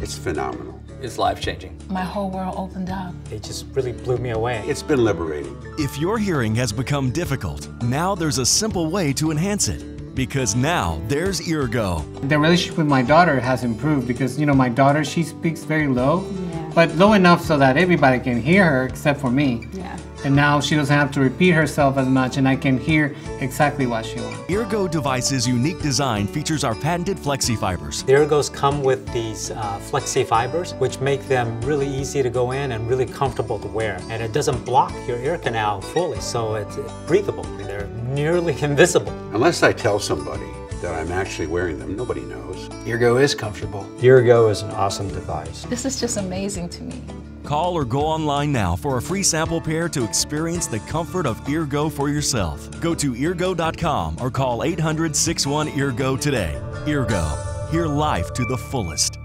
It's phenomenal. It's life changing. My whole world opened up. It just really blew me away. It's been liberating. If your hearing has become difficult, now there's a simple way to enhance it. Because now there's Eargo. The relationship with my daughter has improved because, you know, my daughter, she speaks very low, Yeah. but low enough so that everybody can hear her except for me. Yeah. And now she doesn't have to repeat herself as much, and I can hear exactly what she wants. Eargo device's unique design features our patented flexi fibers. The Eargos come with these uh, flexi fibers, which make them really easy to go in and really comfortable to wear. And it doesn't block your ear canal fully, so it's breathable. They're nearly invisible. Unless I tell somebody that I'm actually wearing them, nobody knows. Eargo is comfortable. Eargo is an awesome device. This is just amazing to me. Call or go online now for a free sample pair to experience the comfort of Eargo for yourself. Go to eargo.com or call 800 61 Eargo today. Eargo, hear life to the fullest.